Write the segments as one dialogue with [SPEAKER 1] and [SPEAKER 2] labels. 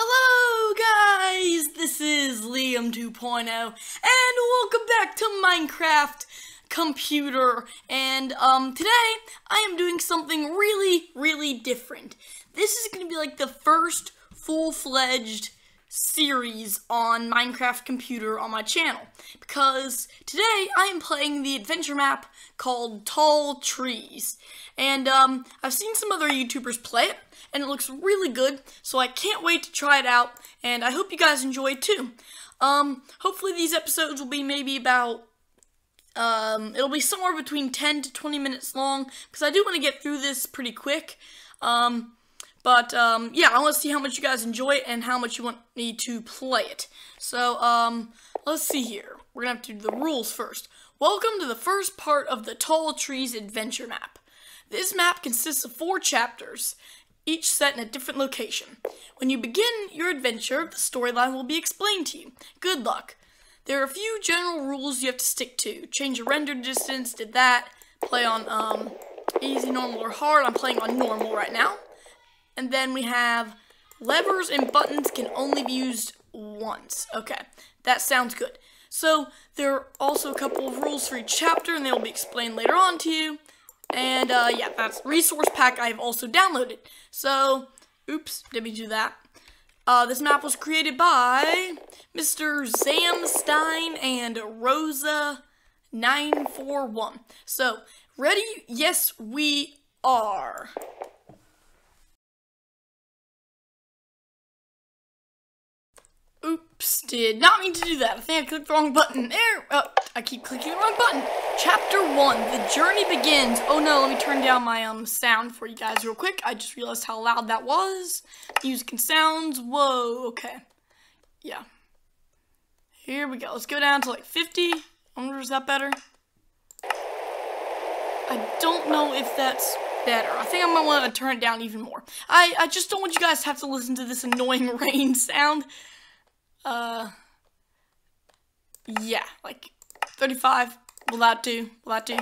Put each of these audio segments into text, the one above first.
[SPEAKER 1] Hello guys, this is Liam 2.0 and welcome back to Minecraft Computer. And um today I am doing something really really different. This is going to be like the first full-fledged series on Minecraft Computer on my channel. Because today I am playing the adventure map called Tall Trees. And um, I've seen some other YouTubers play it and it looks really good so I can't wait to try it out and I hope you guys enjoy too. Um, hopefully these episodes will be maybe about um, it'll be somewhere between 10 to 20 minutes long because I do want to get through this pretty quick. Um, but um, yeah, I want to see how much you guys enjoy it and how much you want me to play it. So um, let's see here. We're going to have to do the rules first. Welcome to the first part of the Tall Trees Adventure Map. This map consists of four chapters, each set in a different location. When you begin your adventure, the storyline will be explained to you. Good luck. There are a few general rules you have to stick to. Change your render distance, did that. Play on um, easy, normal, or hard. I'm playing on normal right now. And then we have levers and buttons can only be used once. Okay, that sounds good. So there are also a couple of rules for each chapter and they will be explained later on to you. And uh, yeah, that's resource pack I've also downloaded. So, oops, did we do that? Uh, this map was created by Mr. Zamstein and Rosa941. So, ready? Yes, we are. Oops, did not mean to do that. I think I clicked the wrong button. There, oh, I keep clicking the wrong button. Chapter 1, the journey begins. Oh no, let me turn down my um sound for you guys real quick. I just realized how loud that was. Music and sounds, whoa, okay. Yeah. Here we go, let's go down to like 50. I wonder, is that better? I don't know if that's better. I think I might want to turn it down even more. I, I just don't want you guys to have to listen to this annoying rain sound. Uh, yeah, like 35. Will that do? Will that do?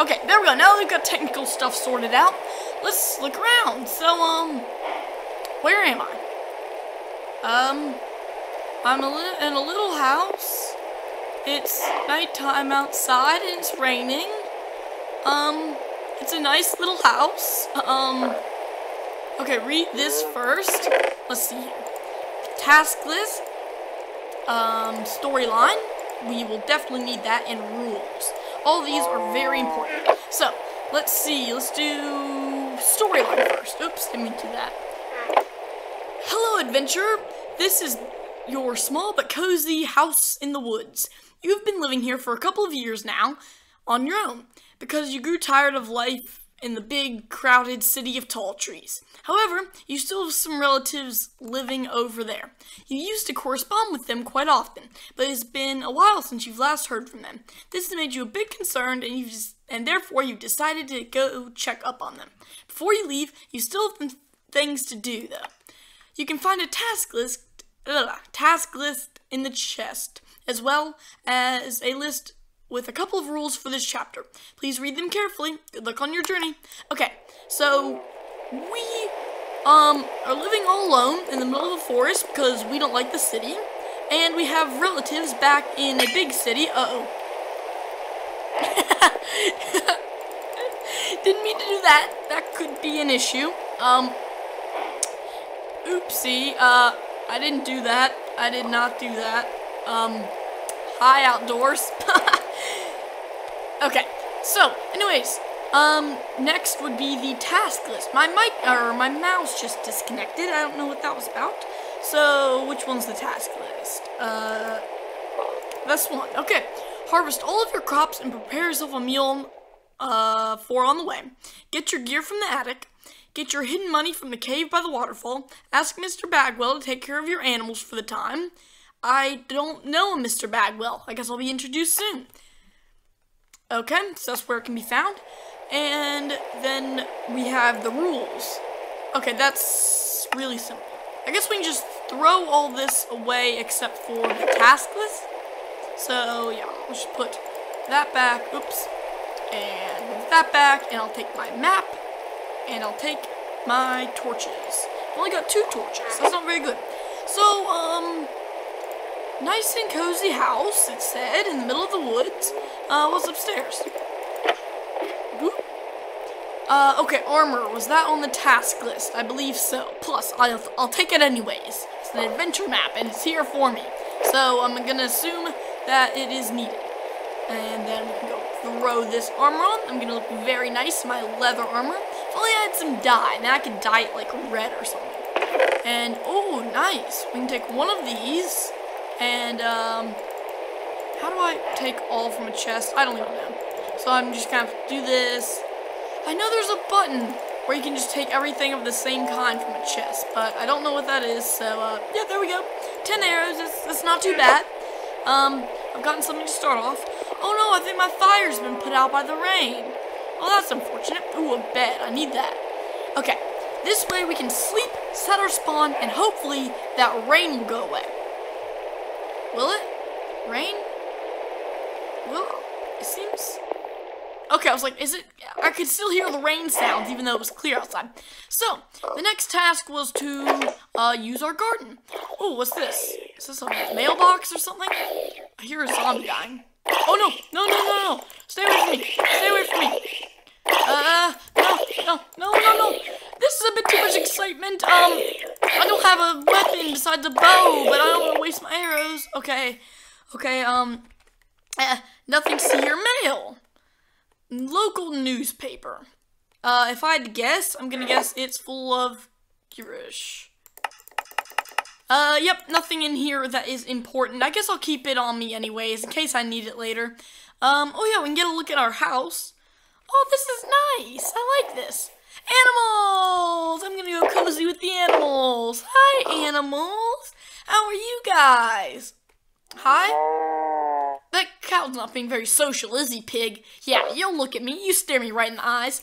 [SPEAKER 1] Okay, there we go. Now we've got technical stuff sorted out. Let's look around. So, um, where am I? Um, I'm a in a little house. It's nighttime outside and it's raining. Um, it's a nice little house. Um, okay, read this first. Let's see here. Task list um, storyline. We will definitely need that and rules. All these are very important. So, let's see. Let's do storyline first. Oops, didn't mean to do that. Hello, adventurer. This is your small but cozy house in the woods. You've been living here for a couple of years now on your own because you grew tired of life in the big, crowded city of tall trees. However, you still have some relatives living over there. You used to correspond with them quite often, but it's been a while since you've last heard from them. This has made you a bit concerned, and you've and therefore you've decided to go check up on them. Before you leave, you still have some things to do, though. You can find a task list, ugh, task list in the chest, as well as a list with a couple of rules for this chapter. Please read them carefully. Good luck on your journey. Okay, so we um are living all alone in the middle of a forest because we don't like the city, and we have relatives back in a big city. Uh oh. Didn't mean to do that. That could be an issue. Um. Oopsie. Uh, I didn't do that. I did not do that. Um. Hi, outdoors. Okay, so, anyways, um, next would be the task list. My mic, or my mouse just disconnected. I don't know what that was about. So, which one's the task list? Uh, this one. Okay. Harvest all of your crops and prepare yourself a meal, uh, for on the way. Get your gear from the attic. Get your hidden money from the cave by the waterfall. Ask Mr. Bagwell to take care of your animals for the time. I don't know Mr. Bagwell. I guess I'll be introduced soon. Okay, so that's where it can be found. And then we have the rules. Okay, that's really simple. I guess we can just throw all this away except for the task list. So, yeah, let's just put that back. Oops. And that back. And I'll take my map. And I'll take my torches. I've only got two torches. That's not very good. So, um, nice and cozy house, it said, in the middle of the woods. Uh, what's upstairs? Uh, okay, armor. Was that on the task list? I believe so. Plus, I'll, I'll take it anyways. It's an adventure map, and it's here for me. So, I'm gonna assume that it is needed. And then we can go throw this armor on. I'm gonna look very nice my leather armor. If only I had some dye, then I could dye it like red or something. And, oh, nice. We can take one of these, and, um, how do I take all from a chest? I don't even know. So I'm just gonna have to do this. I know there's a button where you can just take everything of the same kind from a chest, but I don't know what that is, so, uh, yeah, there we go. Ten arrows, it's, it's not too bad. Um, I've gotten something to start off. Oh no, I think my fire's been put out by the rain. Oh, that's unfortunate. Ooh, a bed. I need that. Okay, this way we can sleep, set our spawn, and hopefully that rain will go away. Will it? Rain? It? seems... Okay, I was like, is it... I could still hear the rain sounds even though it was clear outside. So, the next task was to uh, use our garden. Oh, what's this? Is this a mailbox or something? I hear a zombie dying. Oh, no. No, no, no, no. Stay away from me. Stay away from me. Uh, no, no, no, no, no. This is a bit too much excitement. Um, I don't have a weapon besides a bow, but I don't want to waste my arrows. Okay, okay, um, uh, nothing see your mail. Local newspaper. Uh, if I had to guess, I'm gonna guess it's full of Girish. Uh, yep, nothing in here that is important. I guess I'll keep it on me anyways, in case I need it later. Um, oh yeah, we can get a look at our house. Oh, this is nice. I like this. Animals! I'm gonna go cozy with the animals. Hi, animals. How are you guys? Hi? Cow's not being very social, is he, pig? Yeah, you look at me. You stare me right in the eyes.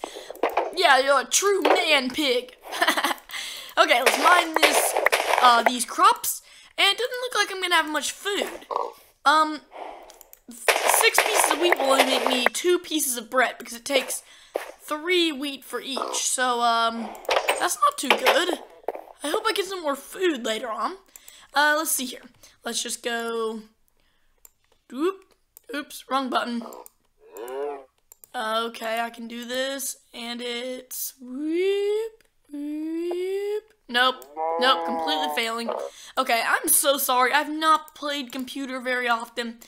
[SPEAKER 1] Yeah, you're a true man pig. okay, let's mine this, uh, these crops. And it doesn't look like I'm gonna have much food. Um, six pieces of wheat will only make me two pieces of bread because it takes three wheat for each. So, um, that's not too good. I hope I get some more food later on. Uh, let's see here. Let's just go... Oop. Oops, wrong button. Okay, I can do this, and it's... Whoop, whoop. Nope, nope, completely failing. Okay, I'm so sorry. I've not played computer very often.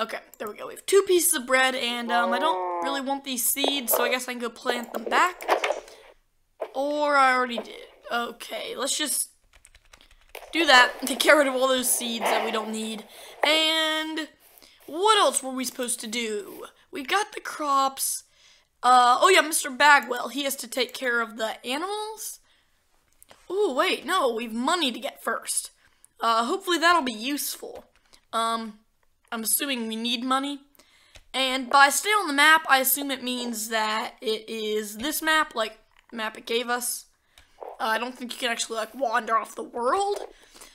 [SPEAKER 1] Okay, there we go. We have two pieces of bread, and um, I don't really want these seeds, so I guess I can go plant them back. Or I already did. Okay, let's just do that get rid of all those seeds that we don't need. And what else were we supposed to do? We got the crops. Uh, oh yeah, Mr. Bagwell, he has to take care of the animals? Oh, wait, no, we've money to get first. Uh, hopefully that'll be useful. Um, I'm assuming we need money. And by stay on the map, I assume it means that it is this map, like map it gave us. Uh, I don't think you can actually like wander off the world.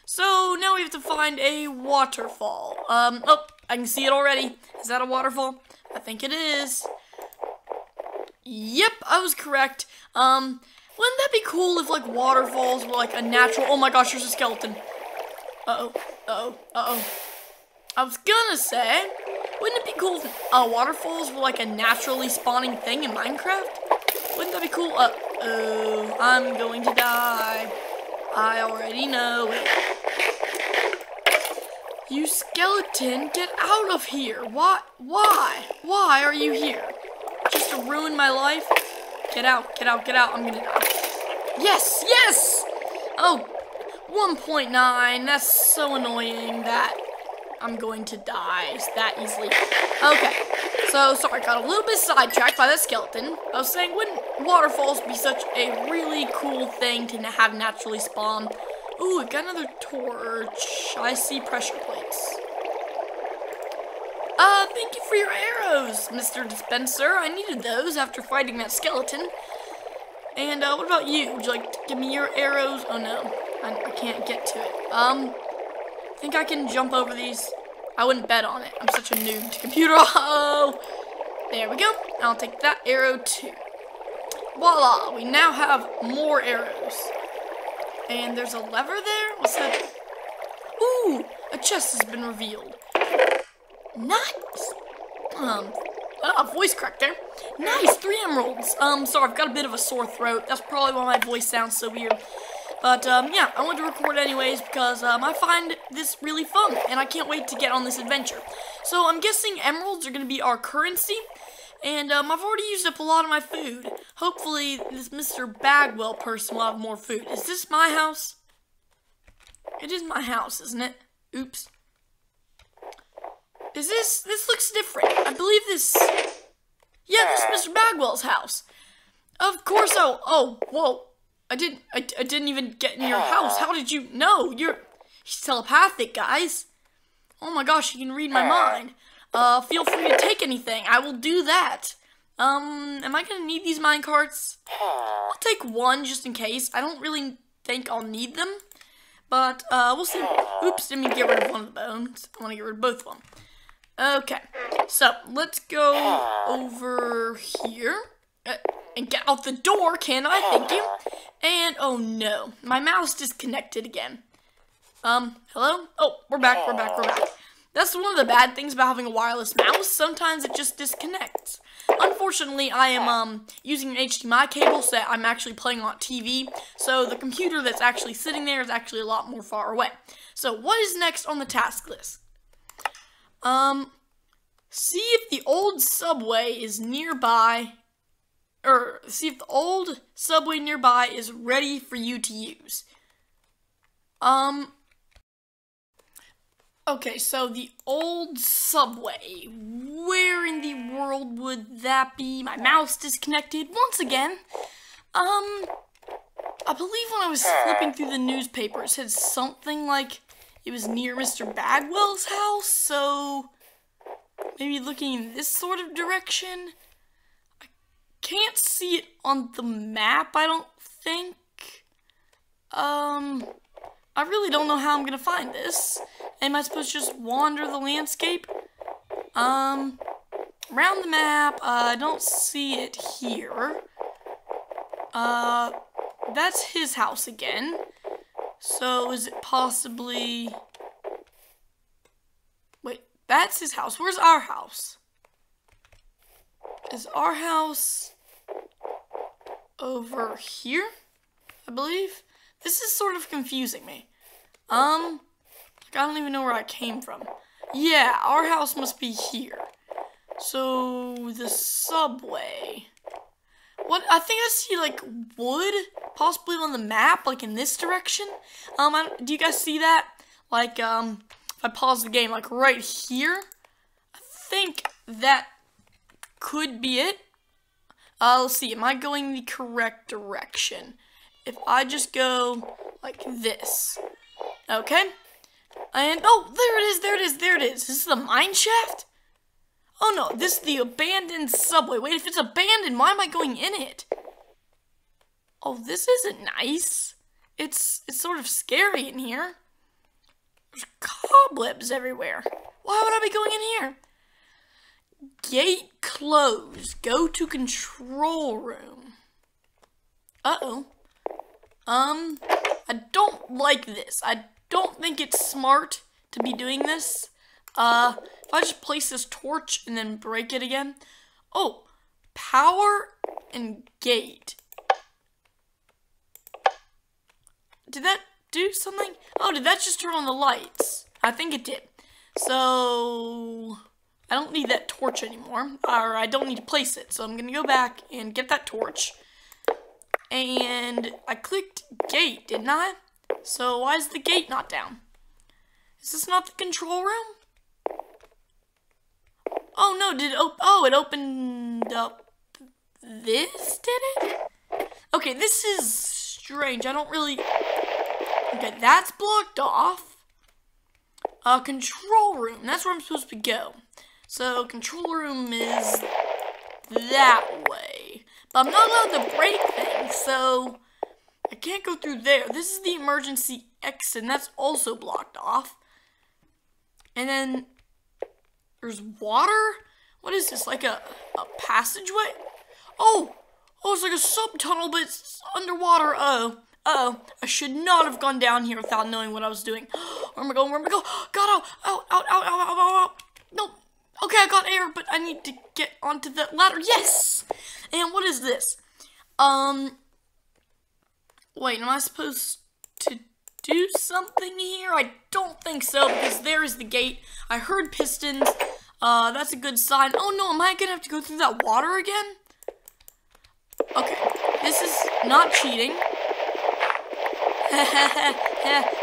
[SPEAKER 1] So now we have to find a waterfall. Um, oh, I can see it already. Is that a waterfall? I think it is. Yep, I was correct. Um, wouldn't that be cool if like waterfalls were like a natural? Oh my gosh, there's a skeleton. Uh oh. Uh oh. Uh oh. I was gonna say, wouldn't it be cool if uh, waterfalls were like a naturally spawning thing in Minecraft? Wouldn't that be cool? Uh oh, I'm going to die. I already know it. You skeleton, get out of here. Why? Why? Why are you here? Just to ruin my life? Get out, get out, get out. I'm gonna die. Yes, yes! Oh, 1.9. That's so annoying that I'm going to die that easily. Okay, so sorry, got a little bit sidetracked by the skeleton. I was saying, wouldn't waterfalls be such a really cool thing to have naturally spawn? Ooh, I got another torch. I see pressure plates. Uh, thank you for your arrows, Mr. Dispenser. I needed those after fighting that skeleton. And, uh, what about you? Would you like to give me your arrows? Oh, no. I, I can't get to it. Um, I think I can jump over these. I wouldn't bet on it. I'm such a noob to computer. Oh, there we go. I'll take that arrow too. Voila, we now have more arrows. And there's a lever there? What's that? Ooh! A chest has been revealed. Nice. Um, ah, voice crack there. Nice, three emeralds. Um, sorry, I've got a bit of a sore throat. That's probably why my voice sounds so weird. But, um, yeah, I wanted to record anyways because, um, I find this really fun, and I can't wait to get on this adventure. So, I'm guessing emeralds are going to be our currency, and, um, I've already used up a lot of my food. Hopefully, this Mr. Bagwell person will have more food. Is this my house? It is my house, isn't it? Oops. Is this, this looks different. I believe this, yeah, this is Mr. Bagwell's house. Of course, oh, oh, whoa. I didn't, I, I didn't even get in your house. How did you, no, you're, he's telepathic, guys. Oh my gosh, he can read my mind. Uh, feel free to take anything. I will do that. Um, am I gonna need these mine carts? I'll take one just in case. I don't really think I'll need them. But, uh, we'll see. Oops, let me get rid of one of the bones. I want to get rid of both of them. Okay, so let's go over here. Uh, and get out the door, can I? Thank you. And, oh no, my mouse disconnected again. Um, hello? Oh, we're back, we're back, we're back. That's one of the bad things about having a wireless mouse. Sometimes it just disconnects. Unfortunately, I am um, using an HDMI cable so that I'm actually playing on TV. So the computer that's actually sitting there is actually a lot more far away. So what is next on the task list? Um, see if the old subway is nearby, or see if the old subway nearby is ready for you to use. Um, okay, so the old subway, where in the world would that be? My mouse disconnected once again. Um, I believe when I was flipping through the newspaper, it said something like it was near Mr. Bagwell's house, so maybe looking in this sort of direction. I can't see it on the map, I don't think. Um, I really don't know how I'm gonna find this. Am I supposed to just wander the landscape? Um, around the map, uh, I don't see it here. Uh, that's his house again. So is it possibly... Wait, that's his house. Where's our house? Is our house over here? I believe. This is sort of confusing me. Um, like I don't even know where I came from. Yeah, our house must be here. So, the subway. What I think I see like wood possibly on the map, like in this direction. Um, I, do you guys see that? Like um, if I pause the game, like right here. I think that could be it. Uh, let's see. Am I going the correct direction? If I just go like this, okay. And oh, there it is, there it is, there it is. This is the mine shaft? Oh no, this is the abandoned subway. Wait, if it's abandoned, why am I going in it? Oh, this isn't nice. It's it's sort of scary in here. There's cobwebs everywhere. Why would I be going in here? Gate closed. Go to control room. Uh-oh. Um, I don't like this. I don't think it's smart to be doing this. Uh, if I just place this torch and then break it again. Oh, power and gate. Did that do something? Oh, did that just turn on the lights? I think it did. So, I don't need that torch anymore. Or I don't need to place it. So I'm going to go back and get that torch. And I clicked gate, didn't I? So why is the gate not down? Is this not the control room? Oh no, did it op oh it opened up this, did it? Okay, this is strange. I don't really Okay, that's blocked off. Uh control room. That's where I'm supposed to go. So control room is that way. But I'm not allowed to break things, so I can't go through there. This is the emergency exit, and that's also blocked off. And then there's water? What is this, like a, a passageway? Oh, oh, it's like a subtunnel, but it's underwater. Oh, Uh-oh, I should not have gone down here without knowing what I was doing. Where am I going? Where am I going? God, out, out, out, out, out, out, out. No. Okay, I got air, but I need to get onto the ladder. Yes! And what is this? Um, wait, am I supposed to do something here? I don't think so, because there is the gate. I heard pistons. Uh, that's a good sign. Oh no, am I gonna have to go through that water again? Okay, this is not cheating.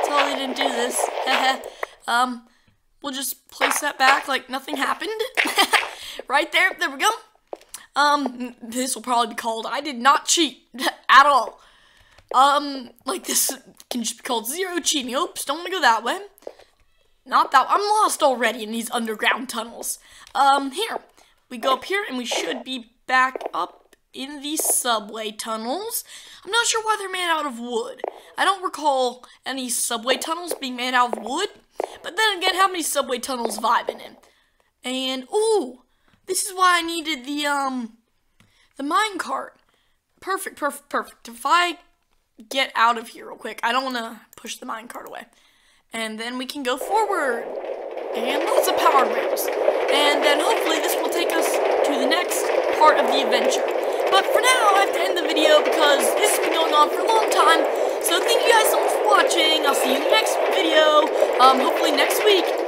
[SPEAKER 1] totally didn't do this. um, we'll just place that back like nothing happened. right there, there we go. Um, this will probably be called I did not cheat at all. Um, like this can just be called zero cheating. Oops, don't want to go that way. Not that, I'm lost already in these underground tunnels. Um, here, we go up here and we should be back up in these subway tunnels. I'm not sure why they're made out of wood. I don't recall any subway tunnels being made out of wood. But then again, how many subway tunnels been in? And, ooh, this is why I needed the, um, the mine cart. Perfect, perfect, perfect. If I get out of here real quick, I don't want to push the mine cart away. And then we can go forward. And lots of power rails. And then hopefully this will take us to the next part of the adventure. But for now, I have to end the video because this has been going on for a long time. So thank you guys so much for watching. I'll see you in the next video. Um, hopefully next week.